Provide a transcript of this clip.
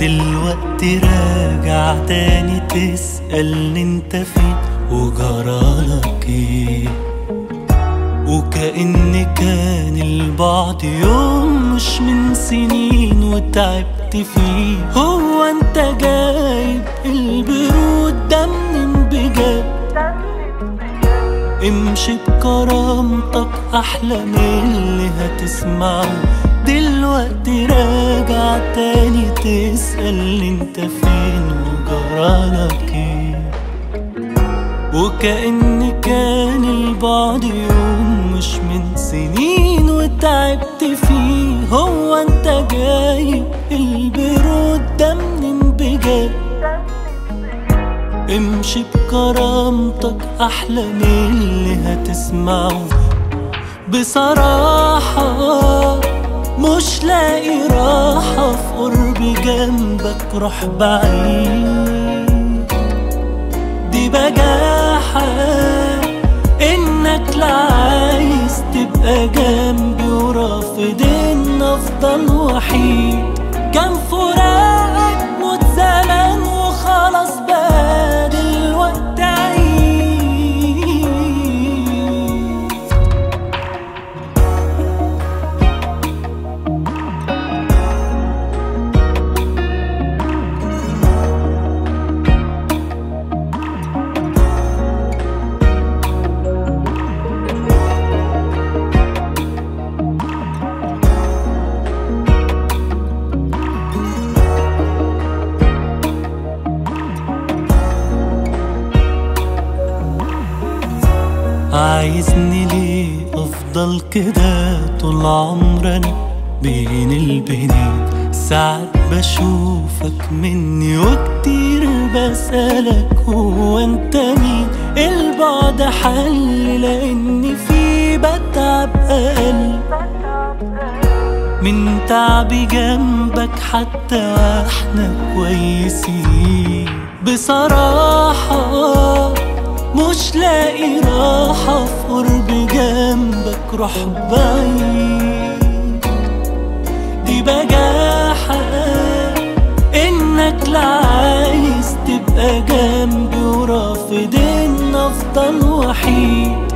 دلوقتي راجع تاني تسألني انت فين وجرالك إيه؟ وكأن كان البعد يوم مش من سنين وتعبت فيه. هو انت جايب البرود ده منين بجد امشي بكرامتك أحلى من اللي هتسمعه. دلوقتي راجع تاني تسأل انت فين وجرالك إيه؟ وكأن كان البعد يوم مش من سنين وتعبت فيه. هو انت جايب البرود ده منين بجد امشي بكرامتك أحلى من اللي هتسمعه. بصراحة مش لاقي راحة في قرب جنبك روح بعيد. دي بجاحة إنك لا عايز تبقى جنبي ورافض إن أفضل وحيد. عايزني ليه أفضل كده طول عمرنا بين البنين؟ ساعات بشوفك مني وكتير بسألك هو أنت مين؟ البعد حل لأني في بتعب أقل من تعبي جنبك حتى وإحنا كويسين. بصراحة مش لاقي راحة في قرب جنبك روح بعيد. دي بجاحة إنك لا عايز تبقى جنبي ورافض إن أفضل وحيد.